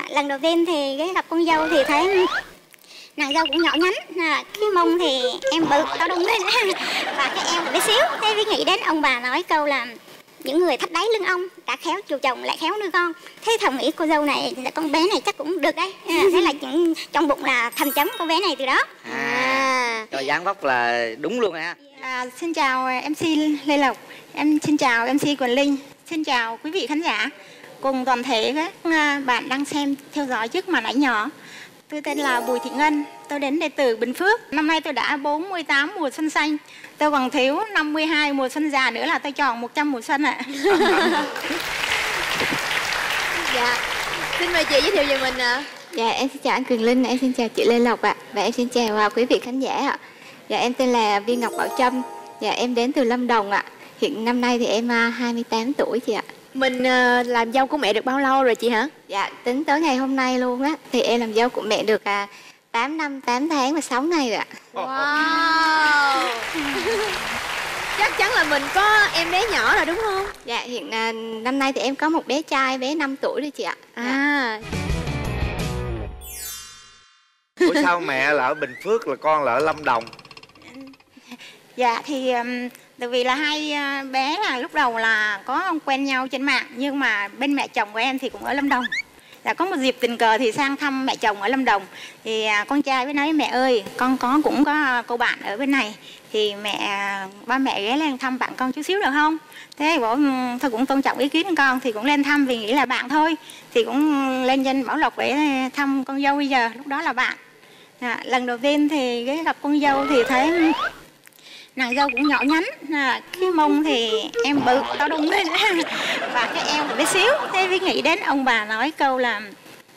à, lần đầu tiên thì cái gặp con dâu thì thấy nàng dâu cũng nhỏ nhắn à, cái mông thì em bự to đùng lên. Và cái eo bé xíu. Thế mới nghĩ đến ông bà nói câu là những người thắt đáy lưng ông đã khéo chiều chồng lại khéo nuôi con. Thế thầm nghĩ cô dâu này con bé này chắc cũng được đấy. À, thế là những trong bụng là thầm chấm con bé này từ đó. À rồi dáng vóc là đúng luôn ha À, xin chào MC Lê Lộc, em xin chào MC Quỳnh Linh, xin chào quý vị khán giả cùng toàn thể các à, bạn đang xem theo dõi trước màn ảnh nhỏ. Tôi tên là Bùi Thị Ngân, tôi đến đây từ Bình Phước. Năm nay tôi đã 48 mùa xuân xanh, tôi còn thiếu 52 mùa xuân già nữa là tôi chọn 100 mùa xuân ạ. dạ xin mời chị giới thiệu về mình ạ Dạ em xin chào anh Quyền Linh, em xin chào chị Lê Lộc ạ Và em xin chào à, quý vị khán giả ạ Dạ em tên là Viên Ngọc Bảo Trâm Dạ em đến từ Lâm Đồng ạ Hiện năm nay thì em à, 28 tuổi chị ạ. Mình ờ, làm dâu của mẹ được bao lâu rồi chị hả? Dạ tính tới ngày hôm nay luôn á. Thì em làm dâu của mẹ được à, 8 năm, 8 tháng và 6 ngày rồi ạ. Wow. Chắc chắn là mình có em bé nhỏ rồi đúng không? Dạ hiện à, năm nay thì em có một bé trai, bé 5 tuổi rồi chị ạ. Dạ. à Ủa sao mẹ là ở Bình Phước là con là ở Lâm Đồng? Dạ thì um, tại vì là hai à, bé là lúc đầu là có quen nhau trên mạng nhưng mà bên mẹ chồng của em thì cũng ở Lâm Đồng. là có một dịp tình cờ thì sang thăm mẹ chồng ở Lâm Đồng thì à, con trai mới nói mẹ ơi con có cũng có cô bạn ở bên này thì mẹ à, ba mẹ ghé lên thăm bạn con chút xíu được không? Thế bảo ừ, thôi cũng tôn trọng ý kiến con thì cũng lên thăm vì nghĩ là bạn thôi thì cũng lên danh Bảo Lộc để thăm con dâu bây giờ lúc đó là bạn. à, lần đầu tiên thì ghé gặp con dâu thì thấy nàng dâu cũng nhỏ nhắn. À, cái mông thì em bự to đùng lên. Và cái eo bé xíu. Thế mới nghĩ đến ông bà nói câu là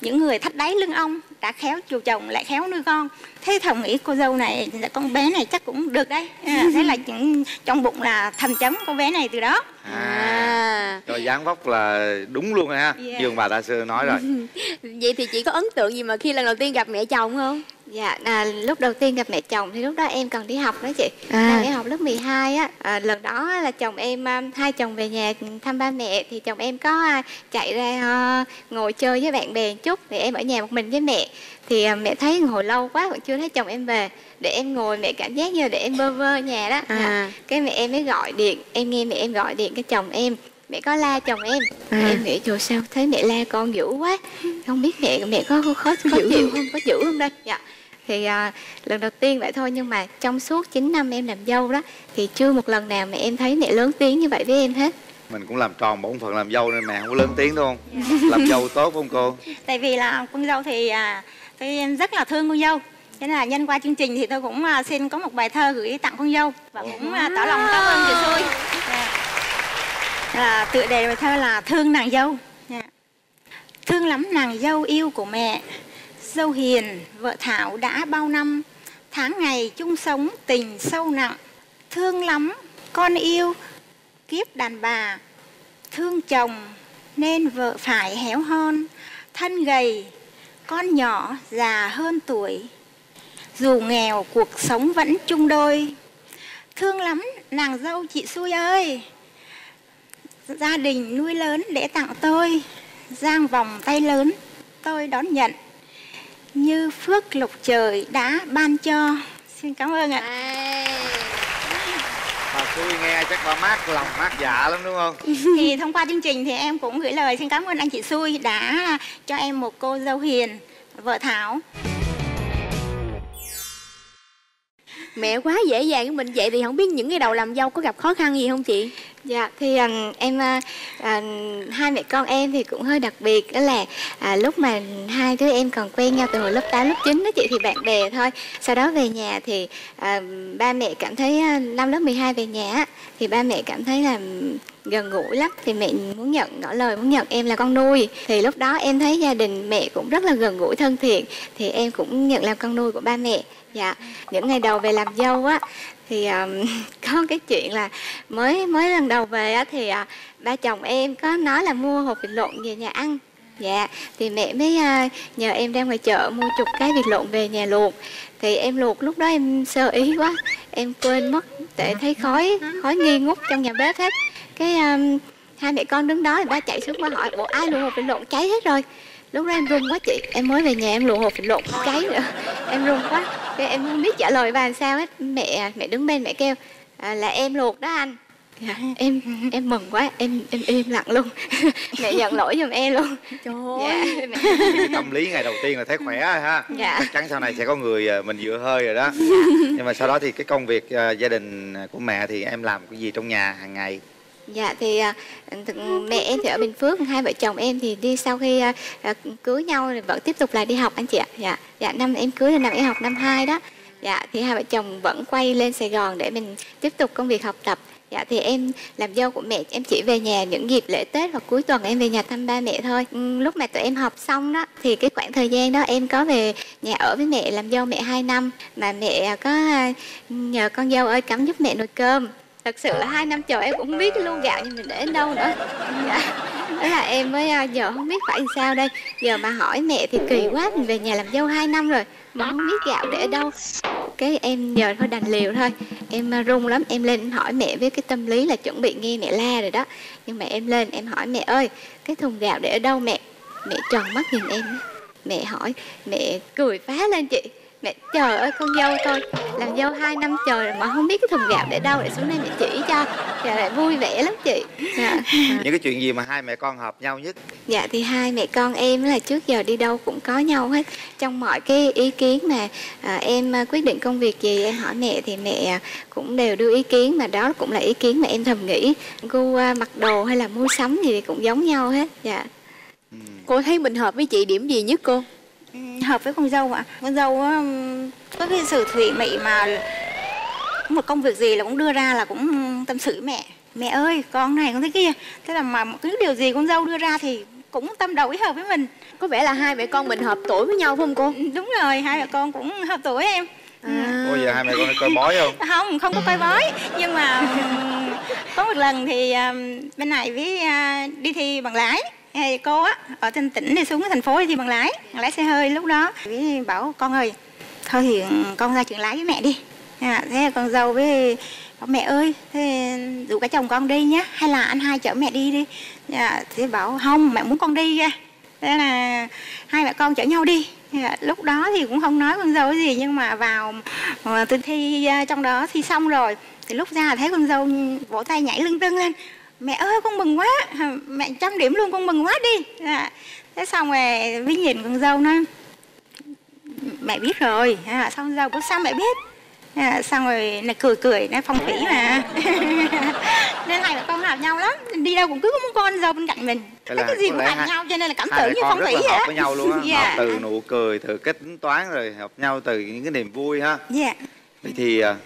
những người thắt đáy lưng ông đã khéo chiều chồng lại khéo nuôi con. Thế thầm nghĩ cô dâu này con bé này chắc cũng được đấy. À, thế là những trong bụng là thầm chấm con bé này từ đó. À rồi dáng vóc là đúng luôn ha. Yeah. như ông bà ta xưa nói rồi. Vậy thì chị có ấn tượng gì mà khi lần đầu tiên gặp mẹ chồng không Dạ, à, lúc đầu tiên gặp mẹ chồng thì lúc đó em còn đi học đó chị À. à. Em học lớp 12 á à, Lần đó là chồng em, à, hai chồng về nhà thăm ba mẹ Thì chồng em có à, chạy ra à, ngồi chơi với bạn bè một chút Thì em ở nhà một mình với mẹ Thì à, mẹ thấy ngồi lâu quá vẫn chưa thấy chồng em về Để em ngồi mẹ cảm giác như để em bơ vơ nhà đó À. Dạ. Cái mẹ em mới gọi điện Em nghe mẹ em gọi điện cái chồng em Mẹ có la chồng em. À. Em nghĩ trời sao thấy mẹ la con dữ quá. Không biết mẹ mẹ có khó, khó chịu không, có dữ không đây? Dạ. Thì à, lần đầu tiên vậy thôi nhưng mà trong suốt 9 năm em làm dâu đó thì chưa một lần nào mà em thấy mẹ lớn tiếng như vậy với em hết. Mình cũng làm tròn bổn phận làm dâu nên mẹ không có lớn tiếng đúng không? Làm dâu tốt không cô? Tại vì là con dâu thì à, tôi rất là thương con dâu. Thế nên là nhân qua chương trình thì tôi cũng à, xin có một bài thơ gửi tặng con dâu và cũng à, tỏ lòng cảm ơn chị xui. Dạ là tựa đề bài thơ là thương nàng dâu. Thương lắm nàng dâu yêu của mẹ. Dâu hiền, vợ thảo đã bao năm. Tháng ngày chung sống tình sâu nặng. Thương lắm con yêu, kiếp đàn bà. Thương chồng nên vợ phải héo hon. Thân gầy, con nhỏ già hơn tuổi. Dù nghèo, cuộc sống vẫn chung đôi. Thương lắm nàng dâu chị xui ơi gia đình nuôi lớn để tặng tôi giang vòng tay lớn tôi đón nhận. Như phước lộc trời đã ban cho. Xin cảm ơn ạ. Bà xui nghe chắc bà mát lòng mát dạ lắm đúng không? Thì thông qua chương trình thì em cũng gửi lời xin cảm ơn anh chị xui đã cho em một cô dâu hiền vợ thảo mẹ quá dễ dàng với mình vậy thì không biết những cái đầu làm dâu có gặp khó khăn gì không chị? Dạ thì um, em uh, hai mẹ con em thì cũng hơi đặc biệt. Đó là uh, lúc mà hai đứa em còn quen nhau từ hồi lớp 8, lớp 9 đó chị thì bạn bè thôi. Sau đó về nhà thì uh, ba mẹ cảm thấy uh, năm lớp 12 về nhà thì ba mẹ cảm thấy là gần gũi lắm. Thì mẹ muốn nhận ngỏ lời muốn nhận em là con nuôi. Thì lúc đó em thấy gia đình mẹ cũng rất là gần gũi thân thiện. Thì em cũng nhận làm con nuôi của ba mẹ dạ những ngày đầu về làm dâu á thì um, có cái chuyện là mới mới lần đầu về á thì uh, ba chồng em có nói là mua hộp vịt lộn về nhà ăn. Dạ thì mẹ mới uh, nhờ em ra ngoài chợ mua chục cái vịt lộn về nhà luộc. Thì em luộc lúc đó em sơ ý quá em quên mất để thấy khói khói nghi ngút trong nhà bếp hết. Cái um, hai mẹ con đứng đó thì ba chạy xuống qua hỏi bộ ai luộc hộp vịt lộn cháy hết rồi? Lúc đó em run quá chị. Em mới về nhà em lụa hột lộn cháy nữa. Em run quá. Cái em không biết trả lời bà làm sao hết. Mẹ mẹ đứng bên mẹ kêu à, là em luộc đó anh. Dạ, em em mừng quá. Em em im lặng luôn. Mẹ nhận lỗi giùm em luôn. Trời dạ. ơi. Mẹ, tâm lý ngày đầu tiên là thấy khỏe rồi ha. Dạ. chắc chắn sau này sẽ có người à, mình dựa hơi rồi đó. Nhưng mà sau đó thì cái công việc à, gia đình của mẹ thì em làm cái gì trong nhà hàng ngày dạ thì à, mẹ em thì ở bình phước, hai vợ chồng em thì đi sau khi à, à, cưới nhau thì vẫn tiếp tục là đi học anh chị ạ dạ dạ năm em cưới là năm em học năm hai đó dạ thì hai vợ chồng vẫn quay lên sài gòn để mình tiếp tục công việc học tập Dạ thì em làm dâu của mẹ, em chỉ về nhà những dịp lễ Tết hoặc cuối tuần em về nhà thăm ba mẹ thôi. Ừ, lúc mà tụi em học xong đó, thì cái khoảng thời gian đó em có về nhà ở với mẹ, làm dâu mẹ 2 năm mà mẹ có nhờ con dâu ơi cắm giúp mẹ nồi cơm. Thật sự là hai năm trời em cũng không biết cái lu gạo nhưng mình để đâu nữa. Dạ. Thế là em mới ờ, giờ không biết phải làm sao đây. Giờ mà hỏi mẹ thì kỳ quá, mình về nhà làm dâu 2 năm rồi, mà không biết gạo để đâu cái em giờ thôi đành liều thôi em ờ, run lắm, em lên hỏi mẹ với cái tâm lý là chuẩn bị nghe mẹ la rồi đó nhưng mà em lên em hỏi mẹ, ơi, cái thùng gạo để ở đâu mẹ mẹ tròn mắt nhìn em mẹ hỏi, mẹ cười phá lên chị mẹ trời ơi con dâu tôi làm dâu hai năm trời rồi mà không biết cái thùng gạo để đâu để xuống đây mẹ chỉ cho. Giờ lại vui vẻ lắm chị. Dạ. những cái chuyện gì mà hai mẹ con hợp nhau nhất? Dạ thì hai mẹ con em là trước giờ đi đâu cũng có nhau hết. Trong mọi cái ý kiến mà à, em à, quyết định công việc gì em hỏi mẹ thì mẹ à, cũng đều đưa ý kiến Mà đó cũng là ý kiến mà em thầm nghĩ. Gu à, mặc đồ hay là mua sắm gì thì cũng giống nhau hết. Dạ. Cô thấy mình hợp với chị điểm gì nhất cô hợp với con dâu ạ. Con dâu á, ừm, có cái sự thủy mị mà một công việc gì là cũng đưa ra là cũng tâm sự với mẹ. Mẹ ơi con này con thế kia. Thế là mà cái điều gì con dâu đưa ra thì cũng tâm đầu ý hợp với mình. Có vẻ là hai mẹ con mình hợp tuổi với nhau phải không cô? Ừ, đúng rồi hai mẹ con cũng hợp tuổi em. À. Ủa giờ hai mẹ con coi bói không? Không không có coi bói. Nhưng mà ừm, có một lần thì ừm, bên này với à, đi thi bằng lái thì cô á ở trên tỉnh đi xuống thành phố thì bằng lái. Lái xe hơi lúc đó. Với bảo con ơi thôi thì con ra trường lái với mẹ đi. À, thế con dâu với bảo mẹ ơi thế rủ cả chồng con đi nhá. Hay là anh hai chở mẹ đi đi. À, thế bảo không mẹ muốn con đi ra thế là hai mẹ con chở nhau đi. À, lúc đó thì cũng không nói con dâu cái gì nhưng mà vào ờ, tôi thi ờ, trong đó thi xong rồi thì lúc ra là thấy con dâu vỗ tay nhảy lưng tưng lên mẹ ơi con mừng quá. À, mẹ trăm điểm luôn con mừng quá đi. Dạ. thế xong rồi với nhìn con dâu nó mẹ biết rồi. À, xong dâu có sao mẹ biết? À, xong rồi này cười cười nó phong thủy mà. Nên hai mẹ con hợp nhau lắm. Đi đâu cũng cứ có một con dâu bên cạnh mình. Là cái gì cũng hợp nhau cho nên là cảm tưởng như phong thủy vậy hợp với nhau luôn á. Hợp từ nụ cười từ cách tính toán rồi hợp nhau từ những cái niềm vui ha. Dạ. Vậy thì à,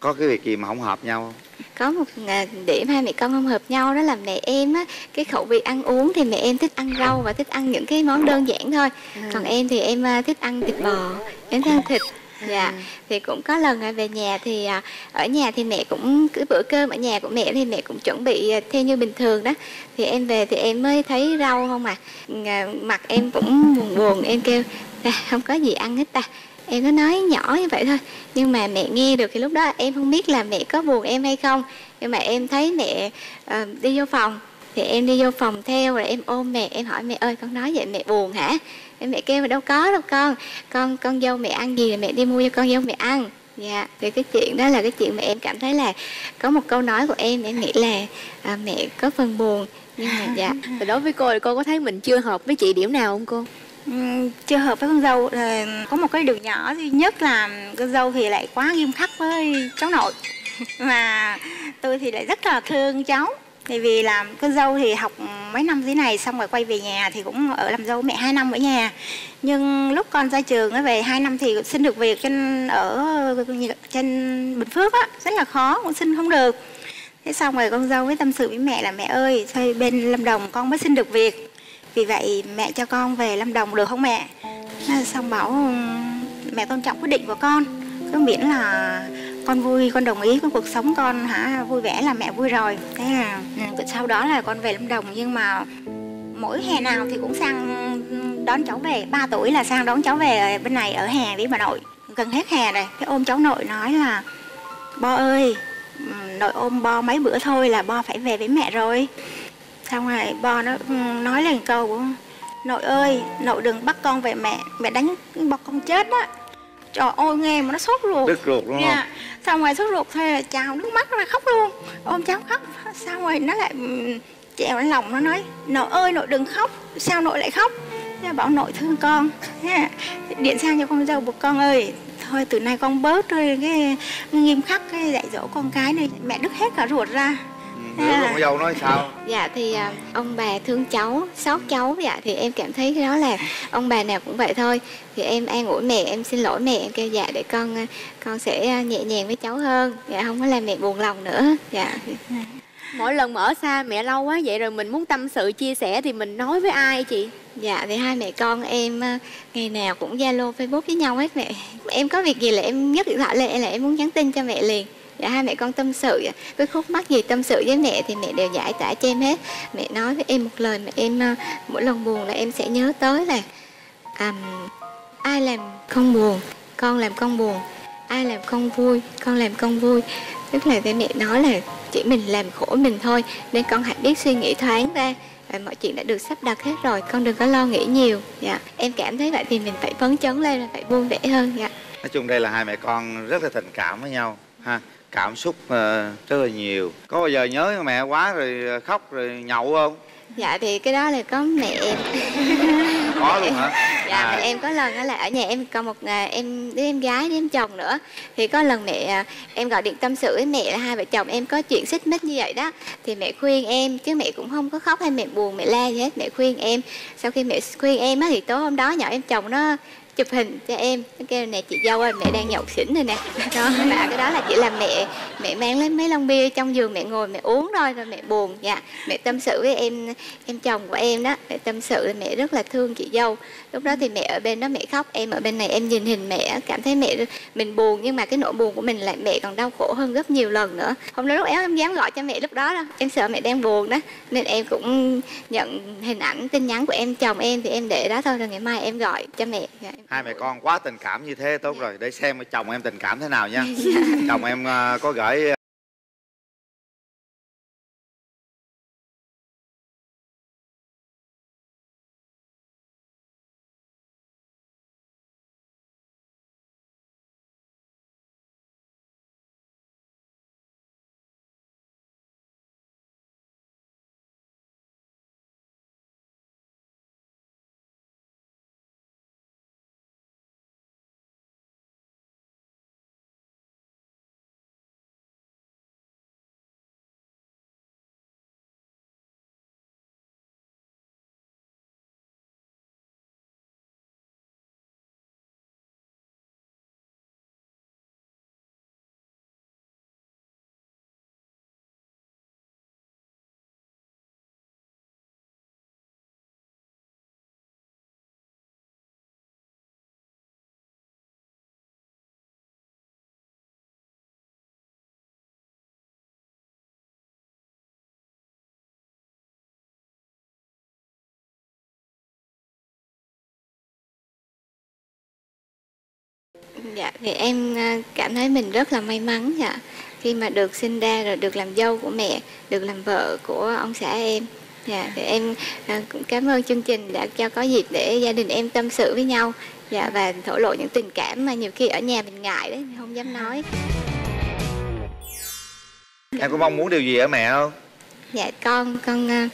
có cái việc gì mà không hợp nhau không có một à, điểm hai mẹ con không hợp nhau đó là mẹ em á cái khẩu vị ăn uống thì mẹ em thích ăn rau và thích ăn những cái món đơn giản thôi. Còn em thì em à, thích ăn thịt bò em thích ăn thịt. Dạ thì cũng có lần à, về nhà thì à, ở nhà thì mẹ cũng cứ bữa cơm ở nhà của mẹ thì mẹ cũng chuẩn bị à, theo như bình thường đó. Thì em về thì em mới thấy rau không à, à mặt em cũng buồn buồn em kêu "À, không có gì ăn hết ta em có nói nhỏ như vậy thôi. Nhưng mà mẹ nghe được thì lúc đó em không biết là mẹ có buồn em hay không. Nhưng mà em thấy mẹ ờ, đi vô phòng. Thì em đi vô phòng theo rồi em ôm mẹ em hỏi mẹ ơi con nói vậy mẹ buồn hả? Em mẹ kêu mà đâu có đâu con. Con con dâu mẹ ăn gì là mẹ đi mua cho con dâu mẹ ăn. Dạ thì cái chuyện đó là cái chuyện mà em cảm thấy là có một câu nói của em em nghĩ là à, mẹ có phần buồn. Nhưng mà dạ. Đối với cô thì cô có thấy mình chưa hợp với chị điểm nào không cô Ừ, chưa hợp với con dâu có một cái điều nhỏ duy nhất là con dâu thì lại quá nghiêm khắc với cháu nội. Mà tôi thì lại rất là thương cháu. Tại vì làm con dâu thì học mấy năm thế này, xong rồi quay về nhà thì cũng ở làm dâu mẹ hai năm ở nhà. Nhưng lúc con ra trường nó về hai năm thì xin được việc trên, ở trên bình phước á, rất là khó, cũng xin không được. Thế xong rồi con dâu với tâm sự với mẹ là, mẹ ơi thôi bên lâm đồng con mới xin được việc? Vì vậy mẹ cho con về lâm đồng được không mẹ? Xong bảo, mẹ tôn trọng quyết định của con. Cứ miễn là con vui, con đồng ý với cuộc sống con hả? Vui vẻ là mẹ vui rồi. Thế là ừ, sau đó là con về lâm đồng. Nhưng mà mỗi hè nào thì cũng sang đón cháu về. 3 tuổi là sang đón cháu về bên này ở hè với bà nội. Gần hết hè rồi. Cái ôm cháu nội nói là, bo ơi ừ, nội ôm bo mấy bữa thôi là bo phải về với mẹ rồi xong rồi bo nó ừm, nói lên câu của nội ơi nội đừng bắt con về mẹ mẹ đánh bọc con chết á. Trời ơi nghe mà nó sốt ruột. Đứt ruột đúng không Dạ. xong rồi sốt ruột thôi là chào nước mắt ra khóc luôn. Ôm cháu khóc. Xong rồi nó lại ừm, chèo lên lòng nó nói nội ơi nội đừng khóc. Sao nội lại khóc? Thế bảo nội thương con. Điện sang cho con dâu buộc con ơi? Thôi từ nay con bớt thôi cái nghiêm khắc cái dạy dỗ con cái này mẹ đứt hết cả ruột ra ừ, đứa con dâu nói sao? Dạ thì à, ông bà thương cháu, xót cháu. Dạ thì em cảm thấy cái đó là ông bà nào cũng vậy thôi. Thì em an ủi mẹ, em xin lỗi mẹ Em kêu dạ để con à, con sẽ à, nhẹ nhàng với cháu hơn. Dạ không có làm mẹ buồn lòng nữa. Dạ. Mỗi lần mà ở xa mẹ lâu quá vậy rồi mình muốn tâm sự chia sẻ thì mình nói với ai chị? Dạ thì hai mẹ con em à, ngày nào cũng Zalo Facebook với nhau hết mẹ. Em có việc gì là em nhấc điện thoại lên là em muốn nhắn tin cho mẹ liền Dạ hai mẹ con tâm sự Cái khúc mắc gì tâm sự với mẹ thì mẹ đều giải tỏa cho em hết. Mẹ nói với em một lời mà em ờ, mỗi lần buồn là em sẽ nhớ tới là um, Ai làm con buồn, con làm con buồn Ai làm con vui, con làm con vui. Tức là cái mẹ nói là chỉ mình làm khổ mình thôi Nên con hãy biết suy nghĩ thoáng ra và mọi chuyện đã được sắp đặt hết rồi con đừng có lo nghĩ nhiều. Dạ em cảm thấy vậy thì mình phải phấn chấn lên phải vui vẻ hơn dạ. Nói chung đây là hai mẹ con rất là tình cảm với nhau ha cảm xúc ờ, rất là nhiều. Có bao giờ nhớ mẹ quá rồi khóc rồi nhậu không? Dạ thì cái đó là có mẹ em. Có luôn hả? Dạ À. em có lần là ở nhà em còn một à, em đứa em gái đứa em chồng nữa. Thì có lần mẹ em gọi điện tâm sự với mẹ là hai vợ chồng em có chuyện xích mích như vậy đó. Thì mẹ khuyên em chứ mẹ cũng không có khóc hay mẹ buồn mẹ la gì hết mẹ khuyên em. Sau khi mẹ khuyên em á thì tối hôm đó nhỏ em chồng nó chụp hình cho em. Nó kêu nè chị dâu ơi mẹ đang nhậu xỉn rồi nè. Đó mà cái đó là chỉ là mẹ mẹ mang lấy mấy lon bia trong giường mẹ ngồi mẹ uống thôi rồi mẹ buồn dạ mẹ tâm sự với em em chồng của em đó mẹ tâm sự là mẹ rất là thương chị dâu. Lúc đó thì mẹ ở bên đó mẹ khóc em ở bên này em nhìn hình mẹ cảm thấy mẹ mình buồn nhưng mà cái nỗi buồn của mình lại mẹ còn đau khổ hơn rất nhiều lần nữa. Hôm đó lúc éo em dám gọi cho mẹ lúc đó đâu? Em sợ mẹ đang buồn đó nên em cũng nhận hình ảnh tin nhắn của em chồng em thì em để đó thôi rồi ngày mai em gọi cho mẹ. Dạ, em- hai mẹ con quá tình cảm như thế tốt rồi để xem chồng em tình cảm thế nào nha. Chồng em ờ, có gửi Dạ thì em à, cảm thấy mình rất là may mắn dạ khi mà được sinh ra rồi được làm dâu của mẹ, được làm vợ của ông xã em. Dạ thì em à, cũng cảm ơn chương trình đã cho có dịp để gia đình em tâm sự với nhau. Dạ và thổ lộ những tình cảm mà nhiều khi ở nhà mình ngại đấy, không dám nói. em có mong muốn điều gì ở mẹ không Dạ con con à,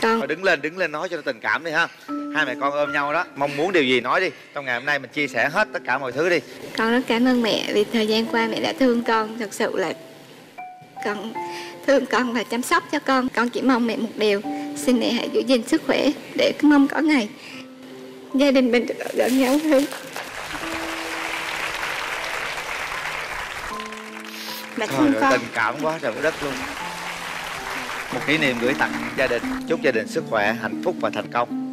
con Thôi đứng lên đứng lên nói cho nó tình cảm đi ha hai mẹ con ôm nhau đó mong muốn điều gì nói đi. Trong ngày hôm nay mình chia sẻ hết tất cả mọi thứ đi. Con rất cảm ơn mẹ vì thời gian qua mẹ đã thương con. Thật sự là con thương con và chăm sóc cho con. Con chỉ mong mẹ một điều. Xin mẹ hãy giữ gìn sức khỏe để mong có ngày gia đình mình được ở gần nhau hơn. Mẹ thương con. tình cảm quá trời đất luôn. Một kỷ niệm gửi tặng gia đình. Chúc gia đình sức khỏe hạnh phúc và thành công